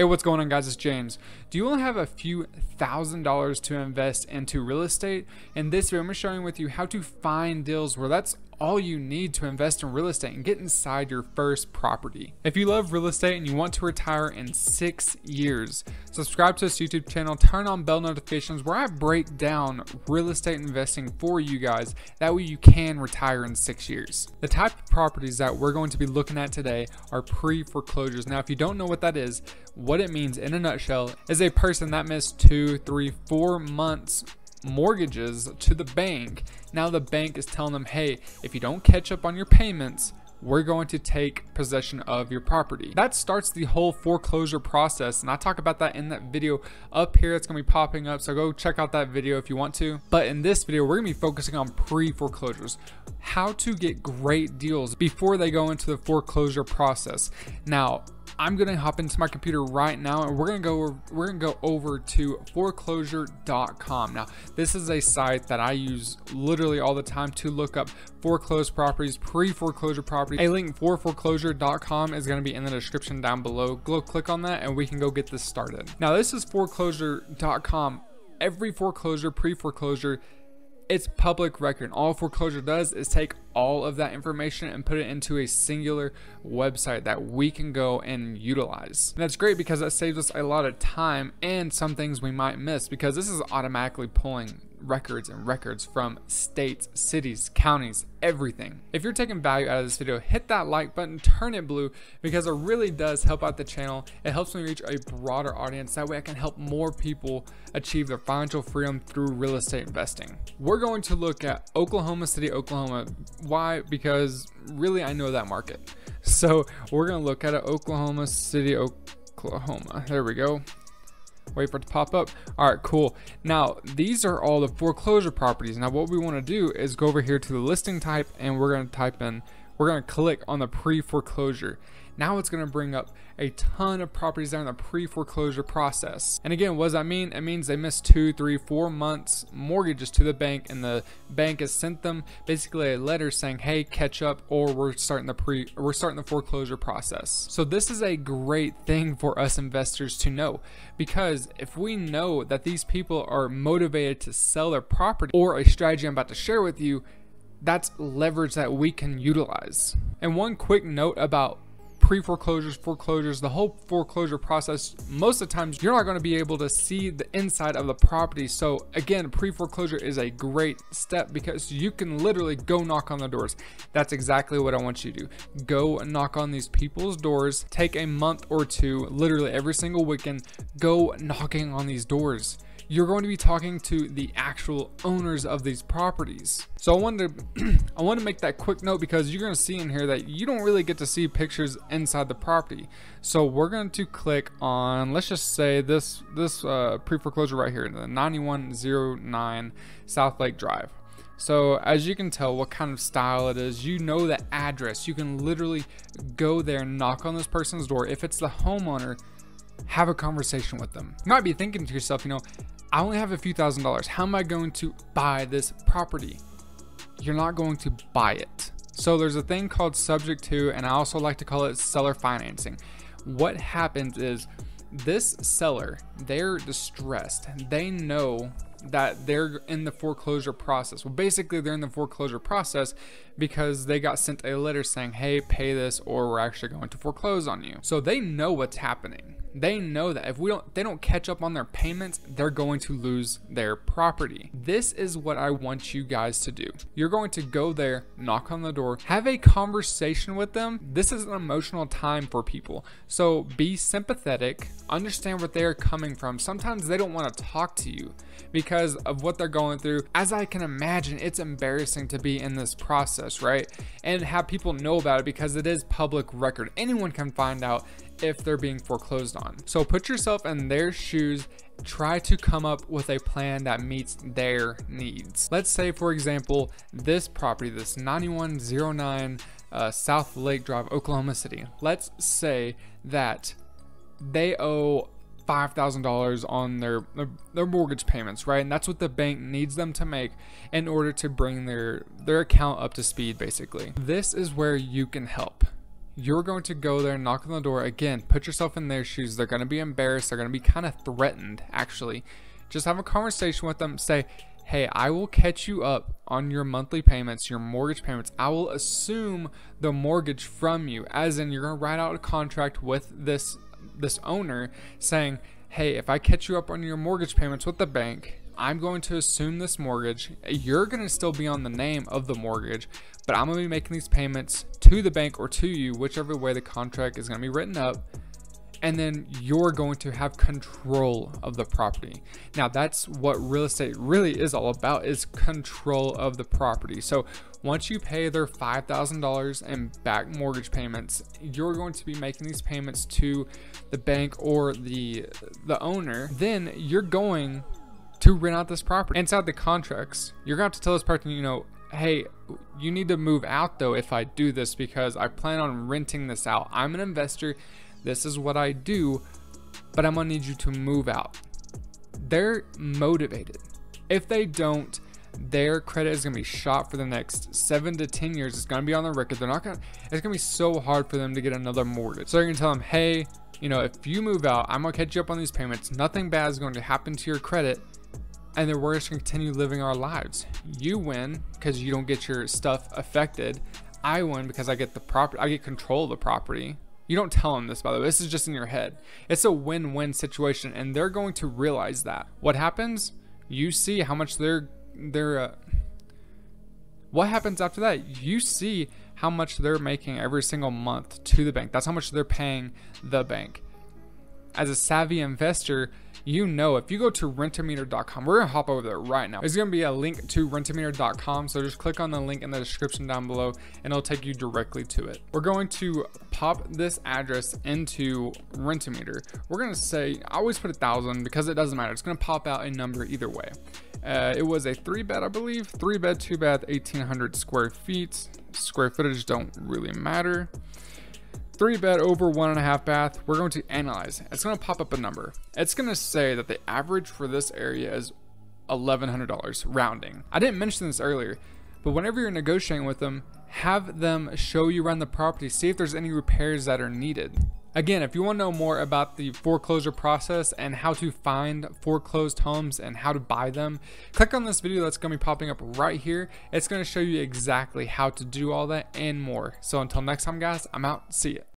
Hey, what's going on, guys? It's James. Do you only have a few thousand dollars to invest into real estate? In this video, I'm showing with you how to find deals where that's all you need to invest in real estate and get inside your first property. If you love real estate and you want to retire in six years, subscribe to this YouTube channel, turn on bell notifications where I break down real estate investing for you guys. That way you can retire in six years. The type of properties that we're going to be looking at today are pre-foreclosures. Now, if you don't know what that is, what it means in a nutshell is a person that missed two, three, four months mortgages to the bank. Now the bank is telling them, hey, if you don't catch up on your payments, we're going to take possession of your property. That starts the whole foreclosure process, and I talk about that in that video up here. It's gonna be popping up, so go check out that video if you want to. But in this video, we're gonna be focusing on pre-foreclosures, how to get great deals before they go into the foreclosure process. Now, I'm gonna hop into my computer right now and we're gonna go we're gonna go over to foreclosure.com. Now, this is a site that I use literally all the time to look up foreclosed properties, pre-foreclosure property. A link for foreclosure.com is gonna be in the description down below. Go click on that and we can go get this started. Now, this is foreclosure.com. Every foreclosure, pre-foreclosure it's public record. All foreclosure does is take all of that information and put it into a singular website that we can go and utilize. And that's great because that saves us a lot of time and some things we might miss because this is automatically pulling records and records from states, cities, counties, everything. If you're taking value out of this video, hit that like button, turn it blue because it really does help out the channel. It helps me reach a broader audience. That way I can help more people achieve their financial freedom through real estate investing. We're going to look at Oklahoma City, Oklahoma. Why? Because really I know that market. So we're going to look at it, Oklahoma City, Oklahoma. There we go wait for it to pop up. All right, cool. Now, these are all the foreclosure properties. Now, what we want to do is go over here to the listing type and we're going to type in, we're going to click on the pre-foreclosure. Now it's going to bring up a ton of properties there in the pre-foreclosure process. And again, what does that mean? It means they missed two, three, four months mortgages to the bank and the bank has sent them basically a letter saying, hey, catch up or we're starting the pre we're starting the foreclosure process. So this is a great thing for us investors to know because if we know that these people are motivated to sell their property or a strategy I'm about to share with you, that's leverage that we can utilize. And one quick note about pre-foreclosures, foreclosures, the whole foreclosure process, most of the times you're not going to be able to see the inside of the property. So again, pre-foreclosure is a great step because you can literally go knock on the doors. That's exactly what I want you to do. Go knock on these people's doors, take a month or two, literally every single weekend, go knocking on these doors you're going to be talking to the actual owners of these properties. So I wanted to, I want to make that quick note because you're going to see in here that you don't really get to see pictures inside the property. So we're going to click on, let's just say this this uh, pre-foreclosure right here, the 9109 South Lake Drive. So as you can tell what kind of style it is, you know the address. You can literally go there and knock on this person's door. If it's the homeowner, have a conversation with them. You might be thinking to yourself, you know, I only have a few thousand dollars. How am I going to buy this property? You're not going to buy it. So there's a thing called subject to, and I also like to call it seller financing. What happens is this seller, they're distressed. They know that they're in the foreclosure process. Well, basically, they're in the foreclosure process because they got sent a letter saying, hey, pay this or we're actually going to foreclose on you. So they know what's happening. They know that if we don't they don't catch up on their payments, they're going to lose their property. This is what I want you guys to do. You're going to go there, knock on the door, have a conversation with them. This is an emotional time for people. So be sympathetic, understand what they're coming from. Sometimes they don't want to talk to you because of what they're going through. As I can imagine, it's embarrassing to be in this process, right? And have people know about it because it is public record. Anyone can find out if they're being foreclosed on. So put yourself in their shoes try to come up with a plan that meets their needs. Let's say, for example, this property, this 9109 uh, South Lake Drive, Oklahoma City. Let's say that they owe $5,000 on their, their, their mortgage payments, right? And that's what the bank needs them to make in order to bring their their account up to speed basically. This is where you can help you're going to go there knock on the door again. Put yourself in their shoes. They're going to be embarrassed. They're going to be kind of threatened, actually. Just have a conversation with them. Say, hey, I will catch you up on your monthly payments, your mortgage payments. I will assume the mortgage from you, as in you're gonna write out a contract with this this owner saying, hey, if I catch you up on your mortgage payments with the bank, I'm going to assume this mortgage. You're going to still be on the name of the mortgage, but I'm going to be making these payments to the bank or to you, whichever way the contract is going to be written up and then you're going to have control of the property. Now that's what real estate really is all about is control of the property. So once you pay their $5,000 in back mortgage payments, you're going to be making these payments to the bank or the the owner. Then you're going to rent out this property. Inside the contracts, you're going to have to tell this person, you know, hey, you need to move out though if I do this because I plan on renting this out. I'm an investor this is what I do, but I'm gonna need you to move out. They're motivated. If they don't, their credit is gonna be shot for the next seven to ten years. It's gonna be on the record. They're not gonna. It's gonna be so hard for them to get another mortgage. So you're gonna tell them, hey, you know, if you move out, I'm gonna catch you up on these payments. Nothing bad is going to happen to your credit, and then we're just gonna continue living our lives. You win because you don't get your stuff affected. I win because I get the property. I get control of the property. You don't tell them this, by the way. This is just in your head. It's a win win situation, and they're going to realize that. What happens? You see how much they're. they're uh, what happens after that? You see how much they're making every single month to the bank. That's how much they're paying the bank. As a savvy investor, you know if you go to rentometer.com, we're gonna hop over there right now. There's gonna be a link to rentometer.com, so just click on the link in the description down below and it'll take you directly to it. We're going to pop this address into Rentometer. We're gonna say, I always put a thousand because it doesn't matter. It's gonna pop out a number either way. Uh, it was a three bed, I believe, three bed, two bath, 1800 square feet. Square footage don't really matter three bed over one and a half bath, we're going to analyze. It's going to pop up a number. It's going to say that the average for this area is $1,100 rounding. I didn't mention this earlier, but whenever you're negotiating with them, have them show you around the property, see if there's any repairs that are needed. Again, if you want to know more about the foreclosure process and how to find foreclosed homes and how to buy them, click on this video that's going to be popping up right here. It's going to show you exactly how to do all that and more. So until next time, guys, I'm out. See ya.